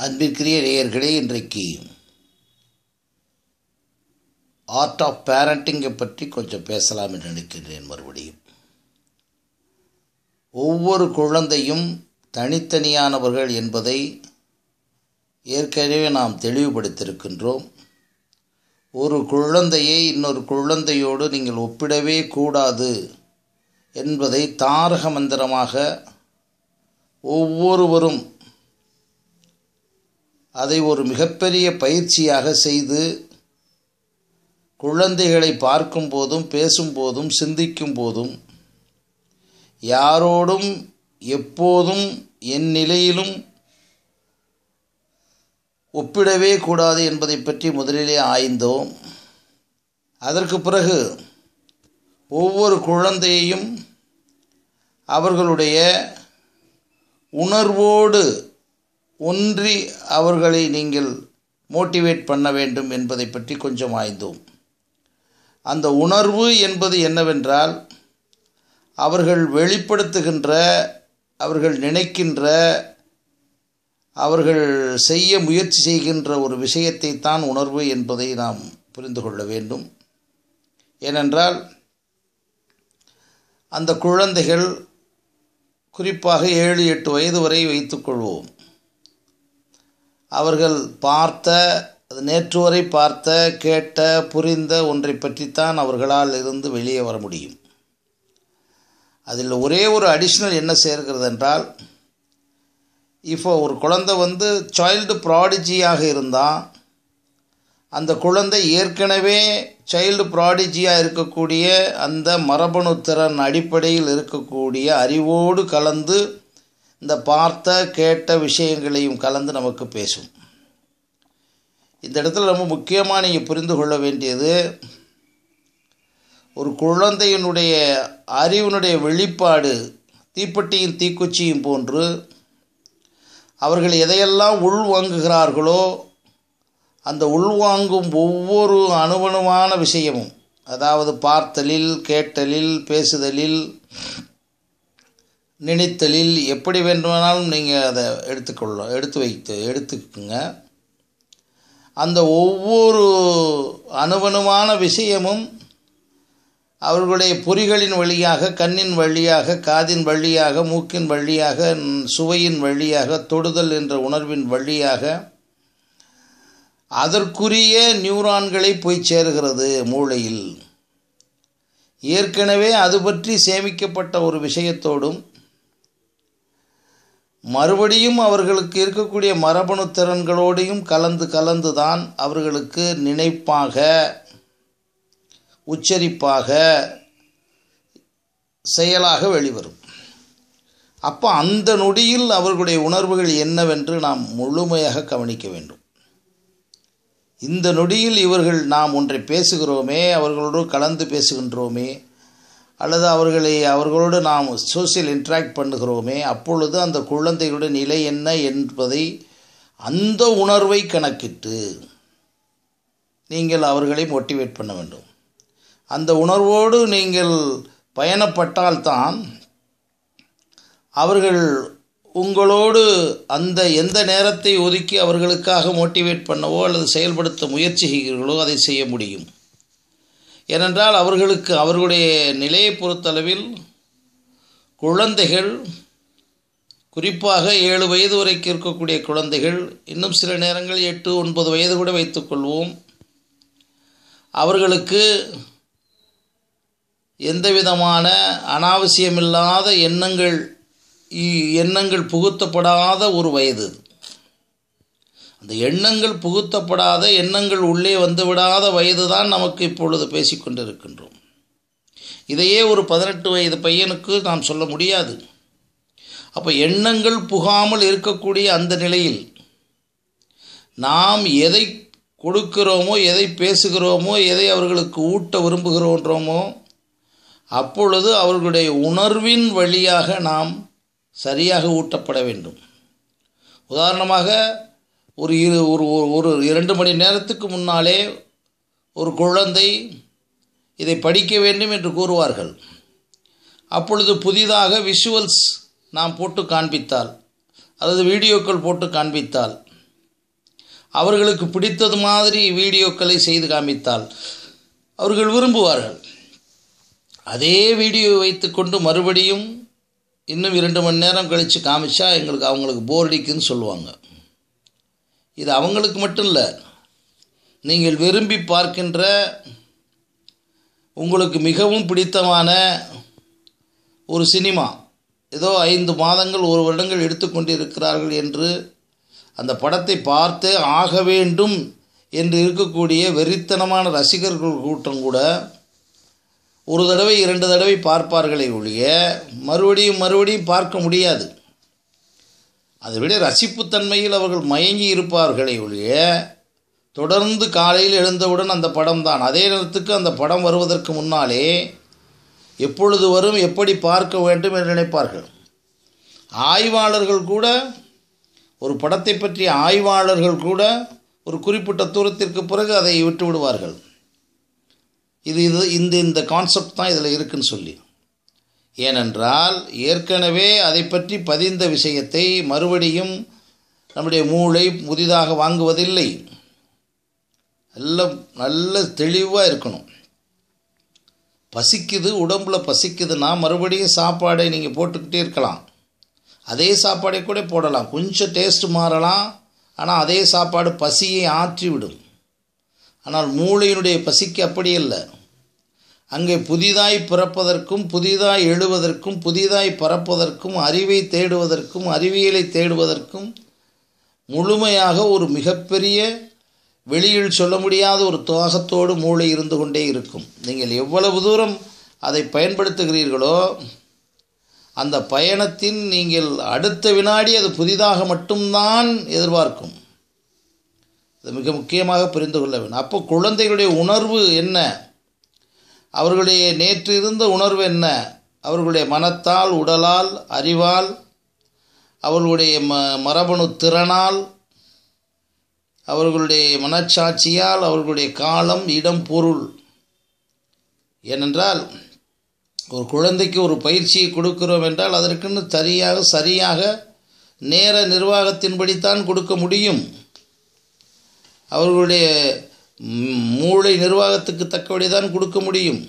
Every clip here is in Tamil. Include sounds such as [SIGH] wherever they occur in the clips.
அன்பிற்குரிய நேயர்களே இன்றைக்கு ஆர்ட் ஆஃப் பேரண்டிங்கை பற்றி கொஞ்சம் பேசலாம் என்று நினைக்கின்றேன் மறுபடியும். ஒவ்வொரு குழந்தையும் தனித்தனியானவர்கள் என்பதை ஏற்கனவே நாம் தெளிவுபடுத்தியிருக்கின்றோம். ஒரு குழந்தையை இன்னொரு குழந்தையோடு நீங்கள் ஒப்பிடவே கூடாது என்பதை தாரக மந்திரமாக ஒவ்வொருவரும் அதை ஒரு மிகப்பெரிய பயிற்சியாக செய்து குழந்தைகளை பார்க்கும் போதும் பேசும்போதும் சிந்திக்கும் போதும் யாரோடும் எப்போதும் என் நிலையிலும் ஒப்பிடவே கூடாது என்பதை பற்றி முதலிலே ஆய்ந்தோம். அதற்கு பிறகு ஒவ்வொரு குழந்தையையும் அவர்களுடைய உணர்வோடு ஒன்றி அவர்களை நீங்கள் மோட்டிவேட் பண்ண வேண்டும் என்பதை பற்றி கொஞ்சம் ஆய்ந்தோம். அந்த உணர்வு என்பது என்னவென்றால் அவர்கள் வெளிப்படுத்துகின்ற அவர்கள் நினைக்கின்ற அவர்கள் செய்ய முயற்சி செய்கின்ற ஒரு விஷயத்தை தான் உணர்வு என்பதை நாம் புரிந்து கொள்ள வேண்டும். ஏனென்றால் அந்த குழந்தைகள் குறிப்பாக ஏழு எட்டு வயது வரை வைத்துக்கொள்வோம் அவர்கள் பார்த்த நேற்று வரை பார்த்த கேட்ட புரிந்த ஒன்றை பற்றித்தான் அவர்களால் இருந்து வெளியே வர முடியும். அதில் ஒரே ஒரு அடிஷ்னல் என்ன சேர்க்கிறது என்றால் இப்போ ஒரு குழந்தை வந்து சைல்டு ப்ராடிஜியாக இருந்தால் அந்த குழந்தை ஏற்கனவே சைல்டு ப்ராடிஜியாக இருக்கக்கூடிய அந்த மரபணு திறன் அடிப்படையில் இருக்கக்கூடிய அறிவோடு கலந்து இந்த பார்த்த கேட்ட விஷயங்களையும் கலந்து நமக்கு பேசும். இந்த இடத்துல ரொம்ப முக்கியமாக நீங்கள் புரிந்து கொள்ள வேண்டியது ஒரு குழந்தையினுடைய அறிவினுடைய வெளிப்பாடு தீப்பெட்டியும் தீக்குச்சியும் போன்று அவர்கள் எதையெல்லாம் உள்வாங்குகிறார்களோ அந்த உள்வாங்கும் ஒவ்வொரு அணுவணுவான விஷயமும் அதாவது பார்த்தலில் கேட்டலில் பேசுதலில் நினைத்தலில் எப்படி வேண்டுமானாலும் நீங்கள் அதை எடுத்துக்கொள்ள எடுத்து வைத்து எடுத்துக்குங்க. அந்த ஒவ்வொரு அணுவணுமான விஷயமும் அவர்களுடைய பொறிகளின் வழியாக கண்ணின் வழியாக காதின் வழியாக மூக்கின் வழியாக சுவையின் வழியாக தொடுதல் என்ற உணர்வின் வழியாக அதற்குரிய நியூரான்களை போய் சேருகிறது மூளையில். ஏற்கனவே அது பற்றி சேமிக்கப்பட்ட ஒரு விஷயத்தோடும் மறுபடியும் அவர்களுக்கு இருக்கக்கூடிய மரபணு திறன்களோடையும் கலந்து கலந்து தான் அவர்களுக்கு நினைப்பாக உச்சரிப்பாக செயலாக வெளிவரும். அப்போ அந்த நொடியில் அவர்களுடைய உணர்வுகள் என்னவென்று நாம் முழுமையாக கவனிக்க வேண்டும். இந்த நொடியில் இவர்கள் நாம் ஒன்றை பேசுகிறோமே அவர்களோடு கலந்து பேசுகின்றோமே அல்லது அவர்களை அவர்களோடு நாம் சோசியல் இன்ட்ராக்ட் பண்ணுகிறோமே அப்பொழுது அந்த குழந்தைகளுடைய நிலை என்ன என்பதை அந்த உணர்வை கணக்கிட்டு நீங்கள் அவர்களை மோட்டிவேட் பண்ண வேண்டும். அந்த உணர்வோடு நீங்கள் பயணப்பட்டால்தான் அவர்கள் உங்களோடு அந்த எந்த நேரத்தை ஒதுக்கி அவர்களுக்காக மோட்டிவேட் பண்ணவோ அல்லது செயல்படுத்த முயற்சி செய்கிறீர்களோ அதை செய்ய முடியும். ஏனென்றால் அவர்களுக்கு அவர்களுடைய நிலையை பொறுத்தளவில் குழந்தைகள் குறிப்பாக ஏழு வயது வரைக்கும் இருக்கக்கூடிய குழந்தைகள் இன்னும் சில நேரங்கள் எட்டு ஒன்பது வயது கூட வைத்துக்கொள்வோம் அவர்களுக்கு எந்த விதமான அனாவசியமில்லாத எண்ணங்கள் எண்ணங்கள் புகுத்தப்படாத ஒரு வயது. அந்த எண்ணங்கள் புகுத்தப்படாத எண்ணங்கள் உள்ளே வந்துவிடாத வயது தான் நமக்கு இப்பொழுது பேசிக்கொண்டிருக்கின்றோம் இதையே ஒரு பதினெட்டு வயது பையனுக்கு நாம் சொல்ல முடியாது. அப்போ எண்ணங்கள் புகாமல் இருக்கக்கூடிய அந்த நிலையில் நாம் எதை கொடுக்கிறோமோ எதை பேசுகிறோமோ எதை அவர்களுக்கு ஊட்ட விரும்புகிறோன்றோமோ அப்பொழுது அவர்களுடைய உணர்வின் வழியாக நாம் சரியாக ஊட்டப்பட வேண்டும். உதாரணமாக ஒரு இரு ஒரு ஒரு இரண்டு மணி நேரத்துக்கு முன்னாலே ஒரு குழந்தை இதை படிக்க வேண்டும் என்று கூறுவார்கள். அப்பொழுது புதிதாக விஷுவல்ஸ் நாம் போட்டு காண்பித்தால் அல்லது வீடியோக்கள் போட்டு காண்பித்தால் அவர்களுக்கு பிடித்தது மாதிரி வீடியோக்களை செய்து காமித்தால் அவர்கள் விரும்புவார்கள். அதே வீடியோ வைத்துக்கொண்டு மறுபடியும் இன்னும் இரண்டு மணி நேரம் கழித்து காமிச்சா எங்களுக்கு அவங்களுக்கு போர் அடிக்குன்னு சொல்லுவாங்க. இது அவங்களுக்கு மட்டும் இல்லை நீங்கள் விரும்பி பார்க்கின்ற உங்களுக்கு மிகவும் பிடித்தமான ஒரு சினிமா. ஏதோ ஐந்து மாதங்கள் ஒரு வருடங்கள் எடுத்துக்கொண்டு இருக்கிறார்கள் என்று அந்த படத்தை பார்த்தே ஆக வேண்டும் என்று இருக்கக்கூடிய வெறித்தனமான ரசிகர்கள் கூட்டம் கூட ஒரு தடவை இரண்டு தடவை பார்ப்பார்களே ஒழிய மறுபடியும் மறுபடியும் பார்க்க முடியாது. அதை விட ரசிப்புத்தன்மையில் அவர்கள் மயங்கி இருப்பார்களே ஒழிய தொடர்ந்து காலையில் எழுந்தவுடன் அந்த படம் தான் அதே நேரத்துக்கு அந்த படம் வருவதற்கு முன்னாலே எப்பொழுது வரும் எப்படி பார்க்க வேண்டும் என்று நினைப்பார்கள். ஆய்வாளர்கள் கூட ஒரு படத்தை பற்றிய ஆய்வாளர்கள் கூட ஒரு குறிப்பிட்ட தூரத்திற்கு பிறகு அதை விட்டு விடுவார்கள் இது இது இந்த இந்த கான்செப்ட் தான் இதில் இருக்குன்னு சொல்லி. ஏனென்றால் ஏற்கனவே அதை பற்றி பதிந்த விஷயத்தை மறுபடியும் நம்முடைய மூளை புதிதாக வாங்குவதில்லை. நல்ல நல்ல தெளிவாக இருக்கணும். பசிக்குது உடம்புல பசிக்குதுன்னா மறுபடியும் சாப்பாடை நீங்கள் போட்டுக்கிட்டே இருக்கலாம். அதே சாப்பாடை கூட போடலாம். கொஞ்சம் டேஸ்ட் மாறலாம். ஆனால் அதே சாப்பாடு பசியை ஆற்றிவிடும். ஆனால் மூளையினுடைய பசிக்கு அப்படி இல்லை அங்கே புதிதாய் பிறப்பதற்கும் புதிதாய் எழுவதற்கும் புதிதாய் பறப்பதற்கும் அறிவை தேடுவதற்கும் அறிவியலை தேடுவதற்கும் முழுமையாக ஒரு மிகப்பெரிய வெளியில் சொல்ல முடியாத ஒரு துவாகத்தோடு மூளை இருந்து கொண்டே இருக்கும். நீங்கள் எவ்வளவு தூரம் அதை பயன்படுத்துகிறீர்களோ அந்த பயணத்தின் நீங்கள் அடுத்த வினாடி அது புதிதாக மட்டும்தான் எதிர்பார்க்கும். இது மிக முக்கியமாக புரிந்து கொள்ள வேண்டும். அப்போ குழந்தைகளுடைய உணர்வு என்ன? அவர்களுடைய நேற்று இருந்த உணர்வு என்ன? அவர்களுடைய மனத்தால் உடலால் அறிவால் அவர்களுடைய ம மரபணு திறனால் அவர்களுடைய மனச்சாட்சியால் அவர்களுடைய காலம் இடம் பொருள். ஏனென்றால் ஒரு குழந்தைக்கு ஒரு பயிற்சியை கொடுக்கிறோம் என்றால் அதற்குன்னு சரியாக சரியாக நேர நிர்வாகத்தின்படித்தான் கொடுக்க முடியும். அவர்களுடைய மூளை நிர்வாகத்துக்கு தக்கபடி தான் கொடுக்க முடியும்.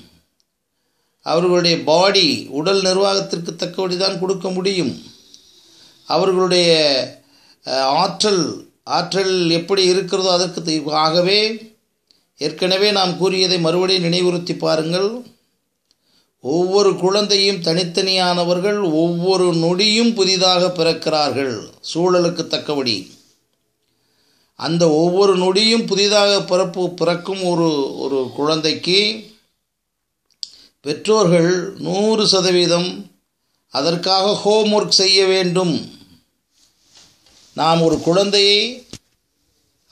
அவர்களுடைய பாடி உடல் நிர்வாகத்திற்கு தக்கபடி தான் கொடுக்க முடியும். அவர்களுடைய ஆற்றல் ஆற்றல் எப்படி இருக்கிறதோ அதற்கு ஆகவே ஏற்கனவே நாம் கூறியதை மறுபடியும் நினைவுறுத்தி பாருங்கள். ஒவ்வொரு குழந்தையும் தனித்தனியானவர்கள் ஒவ்வொரு நொடியும் புதிதாக பிறக்கிறார்கள். சூழலுக்கு தக்கபடி. அந்த ஒவ்வொரு நொடியும் புதிதாக பிறப்பு பிறக்கும் ஒரு ஒரு குழந்தைக்கு பெற்றோர்கள் நூறு சதவீதம் அதற்காக ஹோம்ஒர்க் செய்ய வேண்டும். நாம் ஒரு குழந்தையை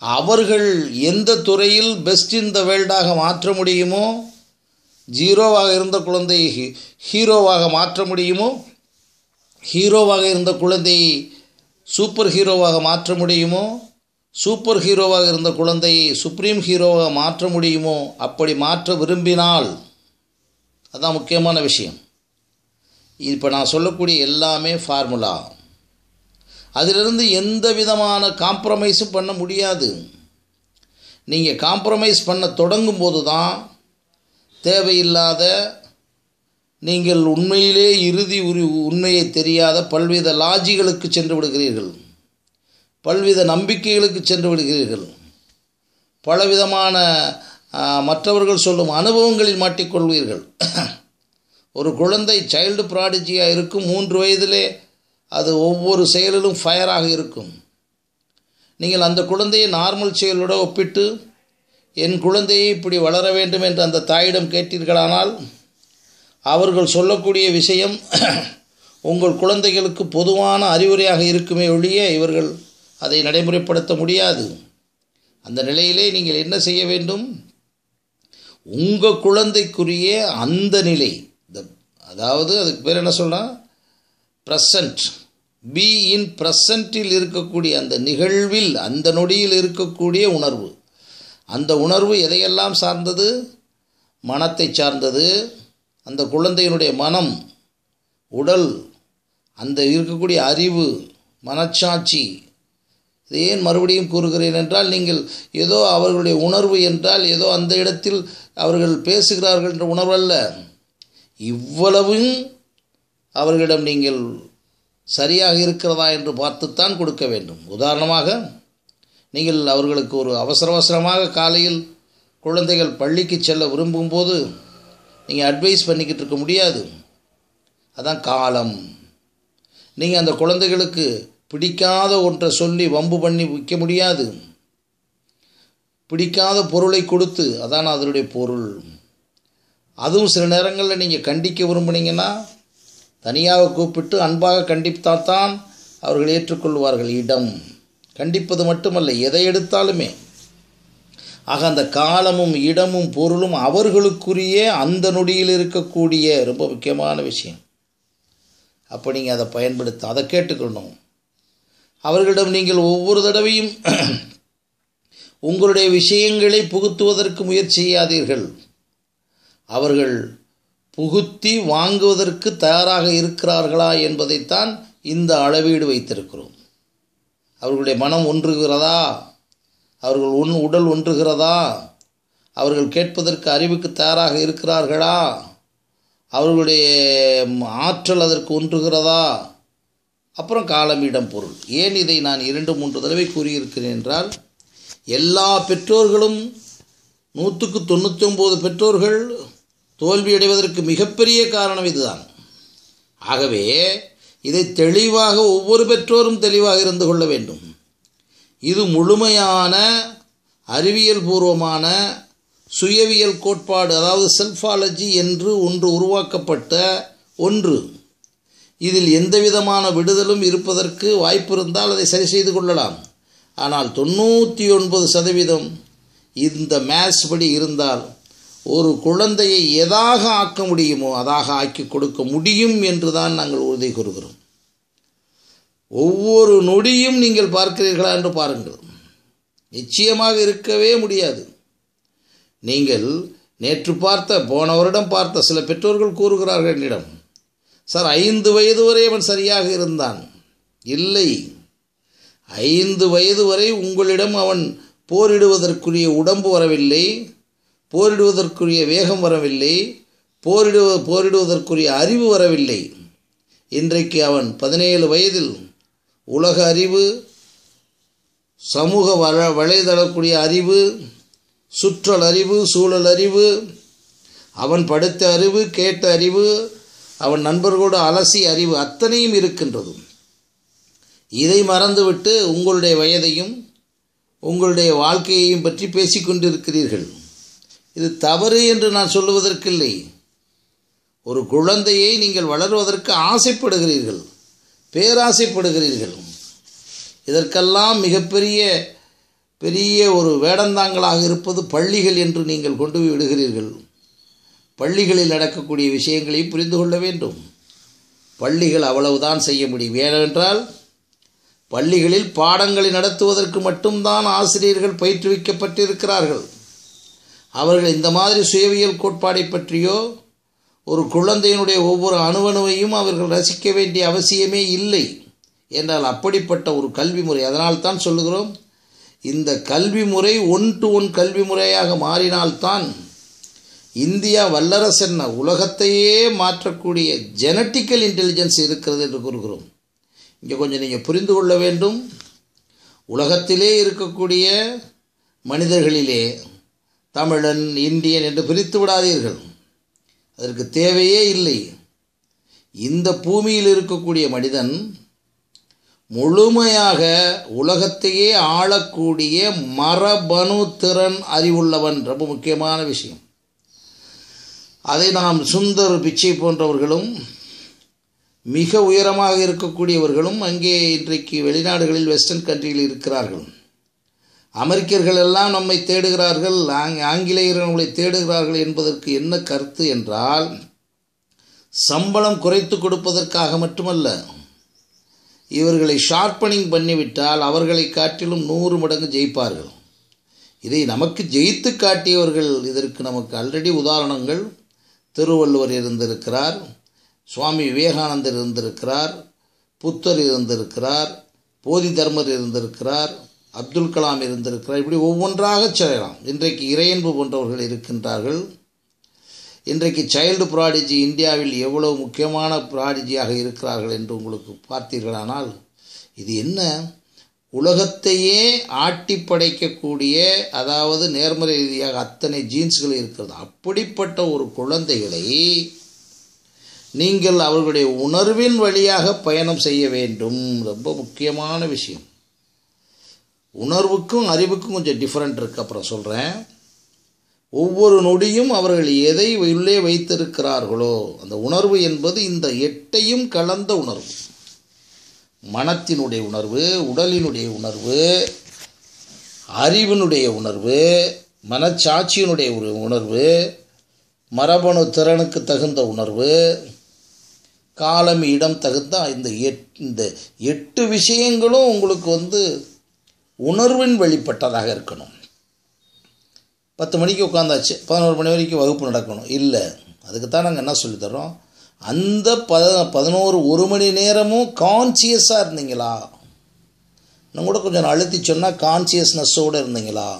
அவர்கள் எந்த துறையில் பெஸ்ட் இன் த வேர்ல்டாக மாற்ற முடியுமோ ஜீரோவாக இருந்த குழந்தையை ஹீரோவாக மாற்ற முடியுமோ ஹீரோவாக இருந்த குழந்தையை சூப்பர் ஹீரோவாக மாற்ற முடியுமோ சூப்பர் ஹீரோவாக இருந்த குழந்தையை சுப்ரீம் ஹீரோவாக மாற்ற முடியுமோ? அப்படி மாற்ற விரும்பினால் அதுதான் முக்கியமான விஷயம். இப்போ நான் சொல்லக்கூடிய எல்லாமே ஃபார்முலா. அதிலிருந்து எந்த விதமான காம்ப்ரமைஸும் பண்ண முடியாது. நீங்கள் காம்ப்ரமைஸ் பண்ண தொடங்கும் போது தான் தேவையில்லாத நீங்கள் உண்மையிலே இறுதி உரி உண்மையை தெரியாத பல்வித லாஜிகளுக்கு சென்று விடுகிறீர்கள். பல்வித நம்பிக்கைகளுக்கு சென்று விடுகிறீர்கள். பலவிதமான மற்றவர்கள் சொல்லும் அனுபவங்களில் மாட்டிக்கொள்வீர்கள். ஒரு குழந்தை சைல்டு ப்ராடிஜியாக இருக்கும் மூன்று வயதிலே அது ஒவ்வொரு செயலிலும் ஃபயராக இருக்கும். நீங்கள் அந்த குழந்தையை நார்மல் செயலோடு ஒப்பிட்டு என் குழந்தையை இப்படி வளர வேண்டும் என்று அந்த தாயிடம் கேட்டீர்களானால் அவர்கள் சொல்லக்கூடிய விஷயம் [CLEARS THROAT] உங்கள் குழந்தைகளுக்கு பொதுவான அறிவுரையாக இருக்குமே ஒழிய இவர்கள் அதை நடைமுறைப்படுத்த முடியாது. அந்த நிலையிலே நீங்கள் என்ன செய்ய வேண்டும்? உங்கள் குழந்தைக்குரிய அந்த நிலை இந்த அதாவது அதுக்கு பேர் என்ன சொல்லலாம் ப்ரெசன்ட் பி இன் ப்ரெசண்ட்டில் இருக்கக்கூடிய அந்த நிகழ்வில் அந்த நொடியில் இருக்கக்கூடிய உணர்வு. அந்த உணர்வு எதையெல்லாம் சார்ந்தது? மனத்தை சார்ந்தது. அந்த குழந்தையினுடைய மனம் உடல் அந்த இருக்கக்கூடிய அறிவு மனச்சாட்சி ஏன் மறுபடியும் கூறுகிறேன் என்றால் நீங்கள் ஏதோ அவர்களுடைய உணர்வு என்றால் ஏதோ அந்த இடத்தில் அவர்கள் பேசுகிறார்கள் என்ற உணர்வு அல்ல இவ்வளவும் அவர்களிடம் நீங்கள் சரியாக இருக்கிறதா என்று பார்த்துத்தான் கொடுக்க வேண்டும். உதாரணமாக நீங்கள் அவர்களுக்கு ஒரு அவசர அவசரமாக காலையில் குழந்தைகள் பள்ளிக்கு செல்ல விரும்பும்போது நீங்கள் அட்வைஸ் பண்ணிக்கிட்டு இருக்க முடியாது. அதான் காலம். நீங்கள் அந்த குழந்தைகளுக்கு பிடிக்காத ஒன்றை சொல்லி வம்பு பண்ணி விற்க முடியாது. பிடிக்காத பொருளை கொடுத்து அதான் அதனுடைய பொருள். அதுவும் சில நேரங்களில் நீங்கள் கண்டிக்க விரும்புனீங்கன்னா தனியாக கூப்பிட்டு அன்பாக கண்டித்தால்தான் அவர்கள் ஏற்றுக்கொள்வார்கள் இடம். கண்டிப்பது மட்டுமல்ல எதை எடுத்தாலுமே. ஆக அந்த காலமும் இடமும் பொருளும் அவர்களுக்குரிய அந்த நொடியில் இருக்கக்கூடிய ரொம்ப முக்கியமான விஷயம். அப்போ நீங்கள் அதை பயன்படுத்த அதை கேட்டுக்கணும் அவர்களிடம் நீங்கள் ஒவ்வொரு தடவையும் [CLEARS THROAT] உங்களுடைய விஷயங்களை புகுத்துவதற்கு முயற்சி செய்யாதீர்கள். அவர்கள் புகுத்தி வாங்குவதற்கு தயாராக இருக்கிறார்களா என்பதைத்தான் இந்த அளவீடு வைத்திருக்கிறோம். அவர்களுடைய மனம் ஒன்றுகிறதா? அவர்கள் ஒன் உடல் ஒன்றுகிறதா? அவர்கள் கேட்பதற்கு அறிவுக்கு தயாராக இருக்கிறார்களா? அவர்களுடைய ஆற்றல் அதற்கு ஒன்றுகிறதா? அப்புறம் காலம் இடம் பொருள். ஏன் இதை நான் இரண்டு மூன்று தடவை கூறியிருக்கிறேன் என்றால் எல்லா பெற்றோர்களும் நூற்றுக்கு தொண்ணூற்றி ஒம்பது பெற்றோர்கள் தோல்வியடைவதற்கு மிகப்பெரிய காரணம் இதுதான். ஆகவே இதை தெளிவாக ஒவ்வொரு பெற்றோரும் தெளிவாக இருந்து கொள்ள வேண்டும். இது முழுமையான அறிவியல் பூர்வமான சுயவியல் கோட்பாடு அதாவது செல்ஃபாலஜி என்று ஒன்று உருவாக்கப்பட்ட ஒன்று. இதில் எந்த விதமான விடுதலும் இருப்பதற்கு வாய்ப்பு இருந்தால் அதை சரி செய்து கொள்ளலாம். ஆனால் தொண்ணூற்றி ஒன்பது சதவீதம் இந்த மேத்ஸ் படி இருந்தால் ஒரு குழந்தையை எதாக ஆக்க முடியுமோ அதாக ஆக்கி கொடுக்க முடியும் என்று தான் நாங்கள் உறுதி கூறுகிறோம். ஒவ்வொரு நொடியும் நீங்கள் பார்க்கிறீர்களா என்று பாருங்கள். நிச்சயமாக இருக்கவே முடியாது. நீங்கள் நேற்று பார்த்த போன வருடம் பார்த்த சில பெற்றோர்கள் கூறுகிறார்கள் என்னிடம். சார் ஐந்து வயது வரை அவன் சரியாக இருந்தான். இல்லை. ஐந்து வயது வரை உங்களிடம் அவன் போரிடுவதற்குரிய உடம்பு வரவில்லை போரிடுவதற்குரிய வேகம் வரவில்லை போரிடுவ போரிடுவதற்குரிய அறிவு வரவில்லை. இன்றைக்கு அவன் பதினேழு வயதில் உலக அறிவு சமூக வள வலைதளக்கூடிய அறிவு சுற்றல் அறிவு சூழல் அறிவு அவன் படித்த அறிவு கேட்ட அறிவு அவன் நண்பர்களோடு அலசி அறிவு அத்தனையும் இருக்கின்றது இதை மறந்துவிட்டு உங்களுடைய வயதையும் உங்களுடைய வாழ்க்கையையும் பற்றி பேசிக்கொண்டிருக்கிறீர்கள் இது தவறு என்று நான் சொல்லுவதற்கில்லை. ஒரு குழந்தையை நீங்கள் வளர்வதற்கு ஆசைப்படுகிறீர்கள் பேராசைப்படுகிறீர்கள். இதற்கெல்லாம் மிகப்பெரிய பெரிய ஒரு வேடந்தாங்களாக இருப்பது பள்ளிகள் என்று நீங்கள் கொண்டு போய் விடுகிறீர்கள். பள்ளிகளில் நடக்கக்கூடிய விஷயங்களை புரிந்து கொள்ள வேண்டும். பள்ளிகள் அவ்வளவுதான் செய்ய முடியும். ஏனென்றால் பள்ளிகளில் பாடங்களை நடத்துவதற்கு மட்டும்தான் ஆசிரியர்கள் பயிற்றுவிக்கப்பட்டிருக்கிறார்கள் அவர்கள் இந்த மாதிரி சுயவியல் கோட்பாடை பற்றியோ ஒரு குழந்தையினுடைய ஒவ்வொரு அணுவணுவையும் அவர்கள் ரசிக்க வேண்டிய அவசியமே இல்லை என்றால் அப்படிப்பட்ட ஒரு கல்வி முறை. அதனால் தான் சொல்லுகிறோம் இந்த கல்வி முறை ஒன் டு ஒன் கல்வி முறையாக மாறினால்தான் இந்தியா வல்லரசு என்ன? உலகத்தையே மாற்றக்கூடிய ஜெனட்டிக்கல் இன்டெலிஜென்ஸ் இருக்கிறது என்று கூறுகிறோம். இங்கே கொஞ்சம் நீங்கள் புரிந்து கொள்ள வேண்டும். உலகத்திலே இருக்கக்கூடிய மனிதர்களிலே தமிழன் இந்தியன் என்று பிரித்து விடாதீர்கள். அதற்கு தேவையே இல்லை. இந்த பூமியில் இருக்கக்கூடிய மனிதன் முழுமையாக உலகத்தையே ஆளக்கூடிய மரபணு திறன் அறிவுள்ளவன். ரொம்ப முக்கியமான விஷயம். அதை நாம் சுந்தர் பிச்சை போன்றவர்களும் மிக உயரமாக இருக்கக்கூடியவர்களும் அங்கே இன்றைக்கு வெளிநாடுகளில் வெஸ்டர்ன் கண்ட்ரியில் இருக்கிறார்கள். அமெரிக்கர்கள் எல்லாம் நம்மை தேடுகிறார்கள் ஆங் நம்மளை தேடுகிறார்கள் என்பதற்கு என்ன கருத்து என்றால் சம்பளம் குறைத்து கொடுப்பதற்காக மட்டுமல்ல இவர்களை ஷார்ப்பனிங் பண்ணிவிட்டால் அவர்களை காட்டிலும் நூறு மடங்கு ஜெயிப்பார்கள். இதை நமக்கு ஜெயித்து காட்டியவர்கள் இதற்கு நமக்கு ஆல்ரெடி உதாரணங்கள். திருவள்ளுவர் இருந்திருக்கிறார் சுவாமி விவேகானந்தர் இருந்திருக்கிறார் புத்தர் இருந்திருக்கிறார் போதி தர்மர் இருந்திருக்கிறார் அப்துல் கலாம் இருந்திருக்கிறார். இப்படி ஒவ்வொன்றாக செய்யலாம் இன்றைக்கு இறையன்பு போன்றவர்கள் இருக்கின்றார்கள். இன்றைக்கு சைல்டு ப்ராடிஜி இந்தியாவில் எவ்வளவு முக்கியமான ப்ராடிஜியாக இருக்கிறார்கள் என்று உங்களுக்கு பார்த்தீர்களானால் இது என்ன? உலகத்தையே ஆட்டி படைக்கக்கூடிய அதாவது நேர்மறை ரீதியாக அத்தனை ஜீன்ஸ்கள் இருக்கிறது. அப்படிப்பட்ட ஒரு குழந்தைகளை நீங்கள் அவர்களுடைய உணர்வின் வழியாக பயணம் செய்ய வேண்டும். ரொம்ப முக்கியமான விஷயம். உணர்வுக்கும் அறிவுக்கும் கொஞ்சம் டிஃப்ரெண்ட் இருக்குது அப்புறம் சொல்கிறேன் ஒவ்வொரு நொடியும் அவர்கள் எதை உள்ளே வைத்திருக்கிறார்களோ அந்த உணர்வு என்பது இந்த எட்டையும் கலந்த உணர்வு. மனத்தினுடைய உணர்வு உடலினுடைய உணர்வு அறிவினுடைய உணர்வு மனச்சாட்சியினுடைய ஒரு உணர்வு மரபணு திறனுக்கு தகுந்த உணர்வு காலம் இடம் தகுந்த இந்த எட் இந்த எட்டு விஷயங்களும் உங்களுக்கு வந்து உணர்வின் வெளிப்பட்டதாக இருக்கணும். பத்து மணிக்கு உட்காந்தாச்சு பதினோரு மணி வரைக்கும் வகுப்பு நடக்கணும். இல்லை அதுக்கு தான் நாங்கள் என்ன சொல்லித்தரோம் அந்த பத பதினோரு ஒரு மணி நேரமும் கான்சியஸாக இருந்தீங்களா? நான் கூட கொஞ்சம் அழுத்தி சொன்னால் கான்சியஸ்னஸோடு இருந்தீங்களா?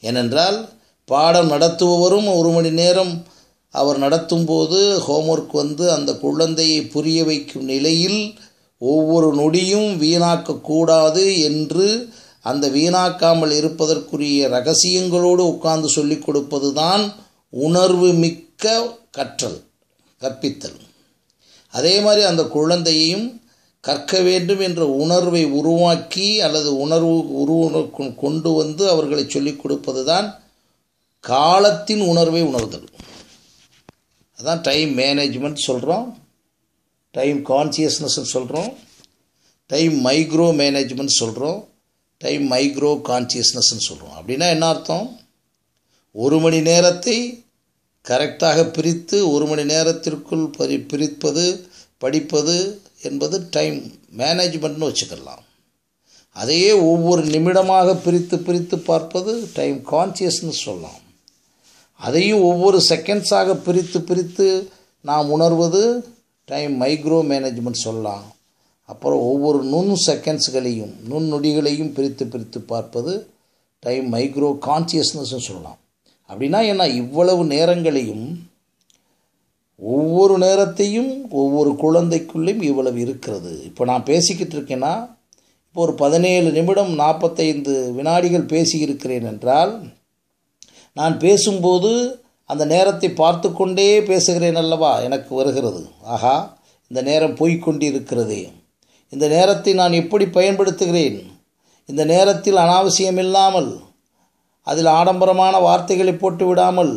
ஏனென்றால் பாடம் நடத்துபவரும் ஒரு மணி நேரம் அவர் நடத்தும் போது ஹோம்ஒர்க் வந்து அந்த குழந்தையை புரிய வைக்கும் நிலையில் ஒவ்வொரு நொடியும் வீணாக்கக்கூடாது என்று அந்த வீணாக்காமல் இருப்பதற்குரிய ரகசியங்களோடு உட்கார்ந்து சொல்லிக் கொடுப்பது தான் உணர்வு மிக்க கற்றல். கற்பித்தல். அதே மாதிரி அந்த குழந்தையையும் கற்க வேண்டும் என்ற உணர்வை உருவாக்கி அல்லது உணர்வு உருவ கொண்டு வந்து அவர்களை சொல்லிக் கொடுப்பது தான் காலத்தின் உணர்வை உணர்தல். அதான் டைம் மேனேஜ்மெண்ட் சொல்கிறோம் டைம் கான்சியஸ்னஸ்ன்னு சொல்கிறோம் டைம் மைக்ரோ மேனேஜ்மெண்ட் சொல்கிறோம் டைம் மைக்ரோ கான்சியஸ்னஸ்ன்னு சொல்கிறோம் அப்படின்னா என்ன அர்த்தம்? ஒரு மணி நேரத்தை கரெக்டாக பிரித்து ஒரு மணி நேரத்திற்குள் பரி பிரிப்பது படிப்பது என்பது டைம் மேனேஜ்மெண்ட்னு வச்சுக்கலாம். அதையே ஒவ்வொரு நிமிடமாக பிரித்து பிரித்து பார்ப்பது டைம் கான்சியஸ்னு சொல்லலாம். அதையும் ஒவ்வொரு செகண்ட்ஸாக பிரித்து பிரித்து நாம் உணர்வது டைம் மைக்ரோ மேனேஜ்மெண்ட் சொல்லலாம். அப்புறம் ஒவ்வொரு நுண் செகண்ட்ஸ்களையும் நுண் நொடிகளையும் பிரித்து பிரித்து பார்ப்பது டைம் மைக்ரோ கான்சியஸ்னஸ்ன்னு சொல்லலாம். அப்படின்னா என்ன? இவ்வளவு நேரங்களையும் ஒவ்வொரு நேரத்தையும் ஒவ்வொரு குழந்தைக்குள்ளேயும் இவ்வளவு இருக்கிறது. இப்போ நான் பேசிக்கிட்டு இருக்கேன்னா இப்போ ஒரு பதினேழு நிமிடம் நாற்பத்தைந்து வினாடிகள் பேசியிருக்கிறேன் என்றால் நான் பேசும்போது அந்த நேரத்தை பார்த்து கொண்டே பேசுகிறேன் அல்லவா? எனக்கு வருகிறது. ஆஹா இந்த நேரம் போய்கொண்டிருக்கிறதே இந்த நேரத்தை நான் எப்படி பயன்படுத்துகிறேன்? இந்த நேரத்தில் அனாவசியம் இல்லாமல் அதில் ஆடம்பரமான வார்த்தைகளை போட்டு விடாமல்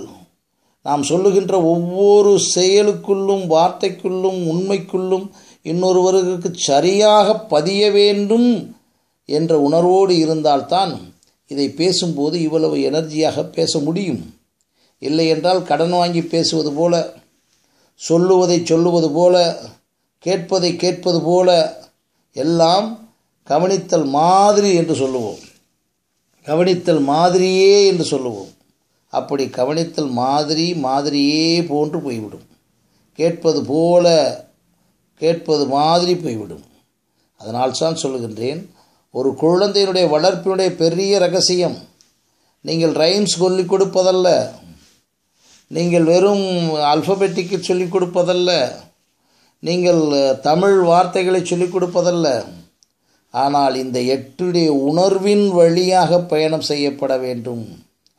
நாம் சொல்லுகின்ற ஒவ்வொரு செயலுக்குள்ளும் வார்த்தைக்குள்ளும் உண்மைக்குள்ளும் இன்னொருவருக்கு சரியாக பதிய வேண்டும் என்ற உணர்வோடு இருந்தால்தான் இதை பேசும்போது இவ்வளவு எனர்ஜியாக பேச முடியும். இல்லை என்றால் கடன் வாங்கி பேசுவது போல சொல்லுவதை சொல்லுவது போல கேட்பதை கேட்பது போல எல்லாம் கவனித்தல் மாதிரி என்று சொல்லுவோம். கவனித்தல் மாதிரியே என்று சொல்லுவோம். அப்படி கவனித்தல் மாதிரி மாதிரியே போன்று போய்விடும். கேட்பது போல கேட்பது மாதிரி போய்விடும். அதனால் தான் சொல்லுகின்றேன் ஒரு குழந்தையினுடைய வளர்ப்பினுடைய பெரிய ரகசியம் நீங்கள் ரைம்ஸ் சொல்லிக் கொடுப்பதல்ல நீங்கள் வெறும் அல்பபெட்டிக்கு சொல்லிக் கொடுப்பதல்ல நீங்கள் தமிழ் வார்த்தைகளை சொல்லிக் கொடுப்பதல்ல ஆனால் இந்த எட்டுடைய உணர்வின் வழியாக பயணம் செய்யப்பட வேண்டும்.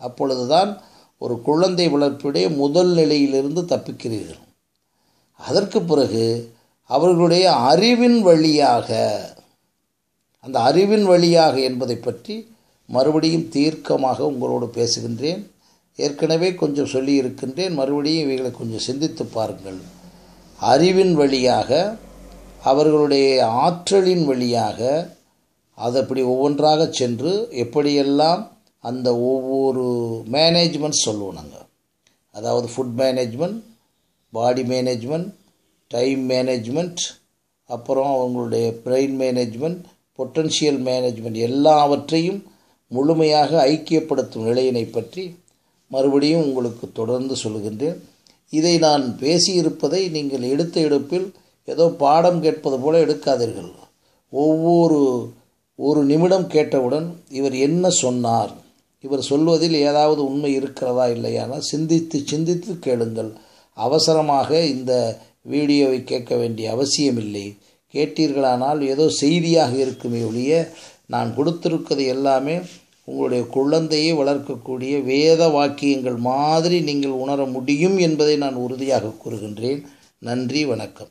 அப்பொழுதுதான் ஒரு குழந்தை வளர்ப்புடைய முதல் நிலையிலிருந்து தப்பிக்கிறீர்கள். அதற்கு பிறகு அவர்களுடைய அறிவின் வழியாக அந்த அறிவின் வழியாக என்பதை பற்றி மறுபடியும் தீர்க்கமாக உங்களோடு பேசுகின்றேன். ஏற்கனவே கொஞ்சம் சொல்லி இருக்கின்றேன் மறுபடியும் இவைகளை கொஞ்சம் சிந்தித்து பாருங்கள். அறிவின் வழியாக அவர்களுடைய ஆற்றலின் வழியாக அது அப்படி ஒவ்வொன்றாக சென்று எப்படியெல்லாம் அந்த ஒவ்வொரு மேனேஜ்மெண்ட் சொல்லுவோம் நாங்கள் அதாவது food management body management time management அப்புறம் அவங்களுடைய பிரெயின் மேனேஜ்மெண்ட் பொட்டன்ஷியல் மேனேஜ்மெண்ட் எல்லாவற்றையும் முழுமையாக ஐக்கியப்படுத்தும் நிலையினை பற்றி மறுபடியும் உங்களுக்கு தொடர்ந்து சொல்லுகின்றேன். இதை நான் பேசியிருப்பதை நீங்கள் எடுத்த எடுப்பில் ஏதோ பாடம் கேட்பது போல எடுக்காதீர்கள். ஒவ்வொரு ஒரு நிமிடம் கேட்டவுடன் இவர் என்ன சொன்னார்? இவர் சொல்வதில் ஏதாவது உண்மை இருக்கிறதா இல்லையானா சிந்தித்து சிந்தித்து கேளுங்கள். அவசரமாக இந்த வீடியோவை கேட்க வேண்டிய அவசியமில்லை. கேட்டீர்களானால் ஏதோ செய்தியாக இருக்குமே ஒழிய நான் கொடுத்திருக்கிறது எல்லாமே உங்களுடைய குழந்தையை வளர்க்கக்கூடிய வேத வாக்கியங்கள் மாதிரி நீங்கள் உணர முடியும் என்பதை நான் உறுதியாக கூறுகின்றேன். நன்றி வணக்கம்.